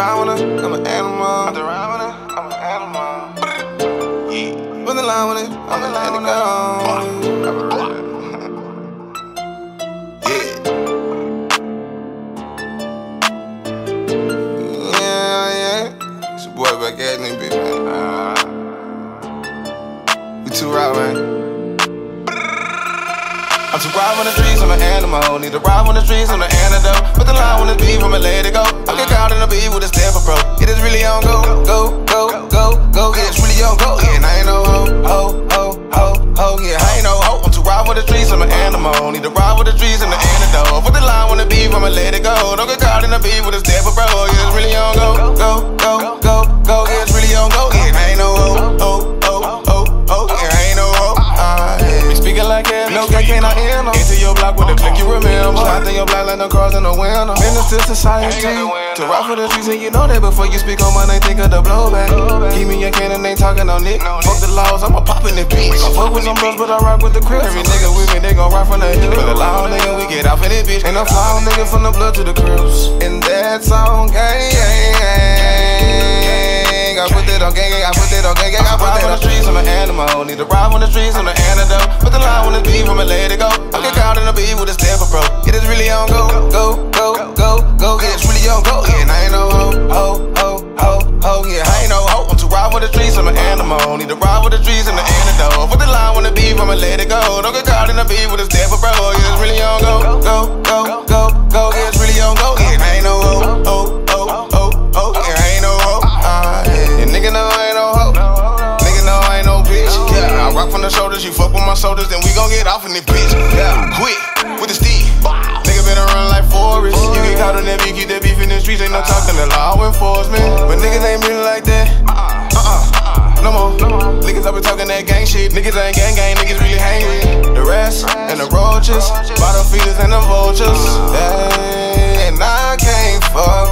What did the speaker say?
ride with her, I'm an animal. I to ride with her, I'm an animal. Yeah. Put the line with it, I'm a let it go. Yeah, yeah. It's your boy Baccatit, bitch, man. Uh, we too right, man. I'm too ride on the streets, I'm an animal. Need to ride on the streets, I'm the antidote. Beat with a step of pro. It is really on go, go, go, go, go. Yeah, it's really on go. Yeah, and I ain't no ho, ho, ho, ho, ho. Yeah, I ain't no ho. I'm too ride with the streets, I'm an animal. Need to ride with the streets, I'm the antidote. Put the line the beat, I'ma let it go. Don't get caught in the beat with a step of pro. Yeah, no guy can't I end em. Into your block with a click you remember. Out in your block like no cars in the winter. Menace to society. To rock for the streets and you know that before you speak on my name, think of the blowback. Keep me a cannon, ain't talking no Nick. Fuck the laws, I'ma pop in the bitch. I fuck with some bros, but I rock with the crib. Every nigga with me, they gon' rock from the hill. But the loud nigga, we get off in this bitch. And I'm fly nigga from the blood to the cribs. And that's on gang, gang, gang. I put that on gang, gang, I put that on gang, gang. I put that on the streets, I'm an animal. Need to ride on the streets, I'm the antidote. Put the line on the beat, I'ma let it go. I get caught in the beat with a step of pro. It is really on go, go, go, go, go. Yeah, it's really on go. Yeah, and I ain't no ho, ho, ho, ho, ho. Yeah, I ain't no ho. I'm too ride with the streets, I'm an animal. Need to ride with the trees, I'm the antidote. Put the line on the beat, I'ma let it go. Don't get caught in the beat with a step my shoulders, then we gon' get off in this bitch. Yeah, quick with the stick. Wow. Nigga better run like Forrest. Forrest. You get caught on that beef, keep that beef in the streets. Ain't no talking to law enforcement. But niggas ain't really like that. Uh uh-uh. uh. Uh-uh. No more. No more. Niggas up and talking that gang shit. Niggas ain't gang gang. Niggas really hangry. The rats and the roaches, bottle feeders and the vultures. Yeah, and I can't fuck.